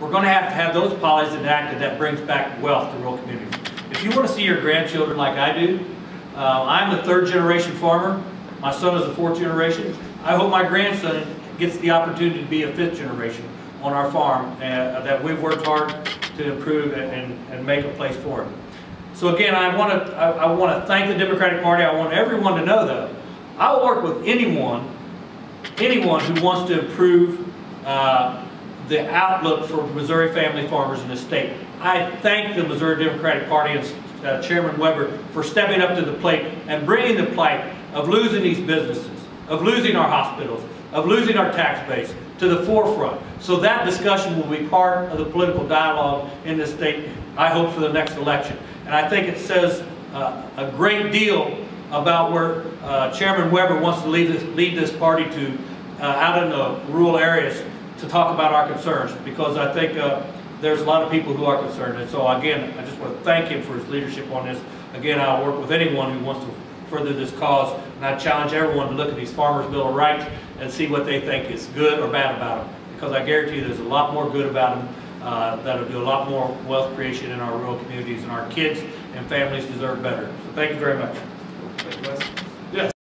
we're going to have to have those policies enacted that brings back wealth to rural communities. If you want to see your grandchildren like I do, uh, I'm a third generation farmer. My son is a fourth generation. I hope my grandson gets the opportunity to be a fifth generation on our farm uh, that we've worked hard to improve and, and, make a place for him. So again, I want to I, I want to thank the Democratic Party. I want everyone to know though, I will work with anyone, anyone who wants to improve uh, the outlook for Missouri family farmers in the state. I thank the Missouri Democratic Party and uh, Chairman Webber for stepping up to the plate and bringing the plight of losing these businesses, of losing our hospitals, of losing our tax base to the forefront. So that discussion will be part of the political dialogue in this state, I hope, for the next election. And I think it says uh, a great deal about where uh, Chairman Webber wants to lead this, lead this party to uh, out in the rural areas to talk about our concerns because I think uh, there's a lot of people who are concerned. And so again, I just want to thank him for his leadership on this. Again, I'll work with anyone who wants to further this cause. And I challenge everyone to look at these Farmers Bill of Rights and see what they think is good or bad about them. Because I guarantee you there's a lot more good about them uh, that'll do a lot more wealth creation in our rural communities and our kids and families deserve better. So thank you very much.